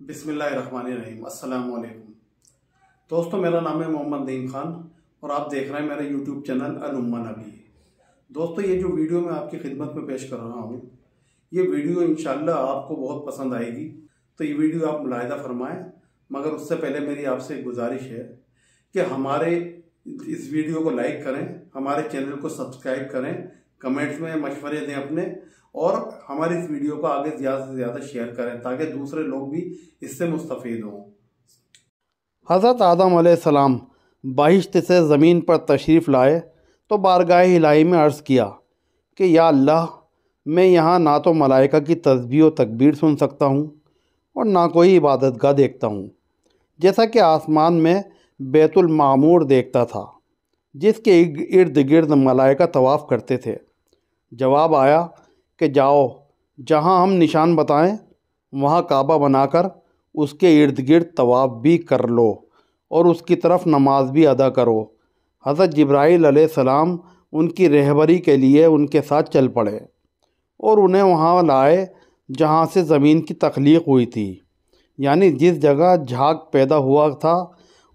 अस्सलाम दोस्तों, मेरा नाम है मोहम्मद नईम खान और आप देख रहे हैं मेरा यूट्यूब चैनल अलुम्मा नबी। दोस्तों, ये जो वीडियो मैं आपकी खिदमत में पेश कर रहा हूँ, ये वीडियो इंशाल्लाह आपको बहुत पसंद आएगी। तो ये वीडियो आप मुलायदा फरमाएँ, मगर उससे पहले मेरी आपसे गुजारिश है कि हमारे इस वीडियो को लाइक करें, हमारे चैनल को सब्सक्राइब करें कमेंट्स में मशवरे दें अपने और हमारी इस वीडियो को आगे ज़्यादा से ज़्यादा शेयर करें ताकि दूसरे लोग भी इससे मुस्तफ़ हों। हज़रत आदम सलाम से ज़मीन पर तशरीफ़ लाए तो बारगाह हिलाई में अर्ज़ किया कि या अल्लाह, मैं यहाँ ना तो मलाइका की तस्बी व तकबीर सुन सकता हूँ और ना कोई इबादत गाह देखता हूँ, जैसा कि आसमान में बैतुल मामूर देखता था, जिसके इर्द गिर्द मलाइका तवाफ़ करते थे। जवाब आया कि जाओ, जहाँ हम निशान बताएँ, वहाँ काबा बनाकर उसके इर्द गिर्द तवाफ़ भी कर लो और उसकी तरफ़ नमाज़ भी अदा करो। हज़रत जब्राईल सलाम उनकी रहबरी के लिए उनके साथ चल पड़े और उन्हें वहाँ लाए जहाँ से ज़मीन की तख्लीक हुई थी। यानी जिस जगह झाग पैदा हुआ था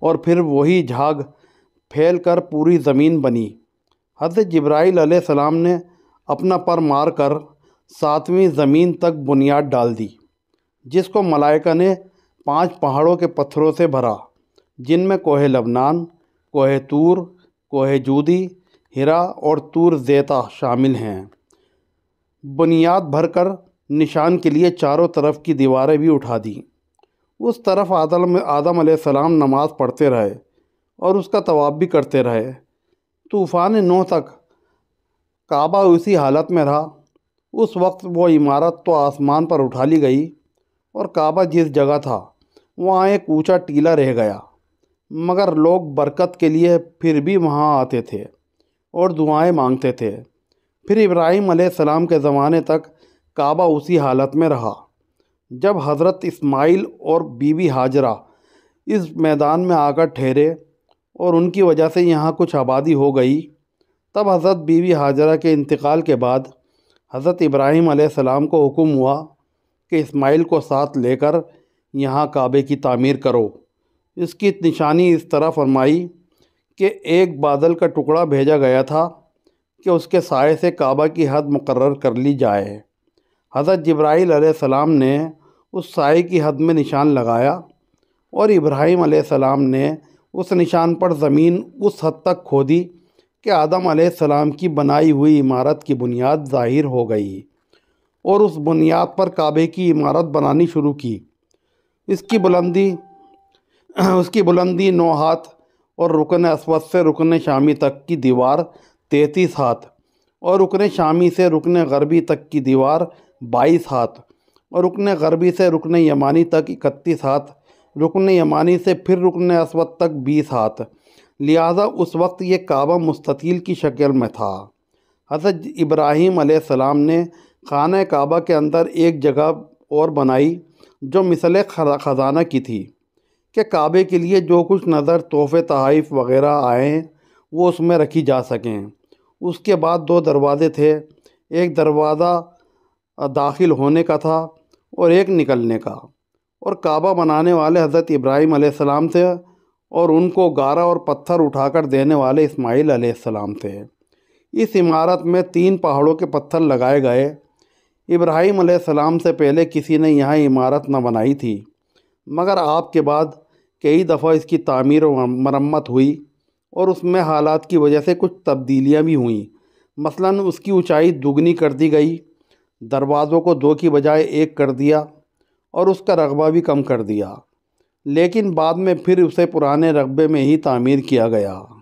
और फिर वही झाग फैल कर पूरी ज़मीन बनी। हज़रत जब्राईल सलाम ने अपना पर मार कर सातवीं ज़मीन तक बुनियाद डाल दी, जिसको मलाइका ने पाँच पहाड़ों के पत्थरों से भरा, जिनमें कोहे लबनान, कोहे तूर, कोहे जूदी, हिरा और तूर ज़ेता शामिल हैं। बुनियाद भरकर निशान के लिए चारों तरफ़ की दीवारें भी उठा दी। उस तरफ़ आदम आदम सलाम नमाज़ पढ़ते रहे और उसका तवाब भी करते रहे। तूफ़ान नौ तक काबा उसी हालत में रहा। उस वक्त वो इमारत तो आसमान पर उठा ली गई और काबा जिस जगह था, वहाँ एक ऊँचा टीला रह गया। मगर लोग बरकत के लिए फिर भी वहाँ आते थे और दुआएँ मांगते थे। फिर इब्राहिम सलाम के ज़माने तक काबा उसी हालत में रहा। जब हज़रत इस्माइल और बीबी हाजरा इस मैदान में आकर ठहरे और उनकी वजह से यहाँ कुछ आबादी हो गई तब हज़रत बीवी हाजरा के इंतकाल के बाद हज़रत इब्राहीम सलाम को हुक्म हुआ कि इस्माइल को साथ लेकर यहाँ काबे की तामीर करो। इसकी निशानी इस तरह फरमाई कि एक बादल का टुकड़ा भेजा गया था कि उसके साय से काबा की हद मुकर्र कर ली जाए। हज़रत जब्राईल सलाम ने उस साय की हद में निशान लगाया और इब्राहीम ने उस निशान पर ज़मीन उस हद तक खोदी कि आदम सलाम की बनाई हुई इमारत की बुनियाद ज़ाहिर हो गई और उस बुनियाद पर काबे की इमारत बनानी शुरू की। इसकी बुलंदी, उसकी बुलंदी नौ हाथ और रुकन असवद से रुकन शामी तक की दीवार तैंतीस हाथ और रुकन शामी से रुकन गरबी तक की दीवार बाईस हाथ और रुकन गरबी से रुकन यमानी तक इकतीस हाथ, रुकन यमानी से फिर रुकन असवद तक बीस हाथ। लिहाजा उस वक्त ये काबा मुस्ततील की शक्ल में था। हज़रत इब्राहीम सलाम ने खाना काबा के अंदर एक जगह और बनाई, जो मिसल ख़जाना की थी, कि काबे के लिए जो कुछ नज़र तोहफ़े तहाइफ वगैरह आए, वो उसमें रखी जा सकें। उसके बाद दो दरवाज़े थे, एक दरवाज़ा दाखिल होने का था और एक निकलने का। और काबा बनाने वाले हज़रत इब्राहीम सलाम थे और उनको गारा और पत्थर उठाकर देने वाले इस्माईल सलाम थे। इस इमारत में तीन पहाड़ों के पत्थर लगाए गए। इब्राहिम सलाम से पहले किसी ने यहाँ इमारत न बनाई थी। मगर आपके बाद कई दफ़ा इसकी तामीर और मरम्मत हुई और उसमें हालात की वजह से कुछ तब्दीलियाँ भी हुईं। मसलन उसकी ऊंचाई दुगनी कर दी गई। दरवाज़ों को दो की बजाय एक कर दिया और उसका रकबा भी कम कर दिया। लेकिन बाद में फिर उसे पुराने रकबे में ही तामीर किया गया।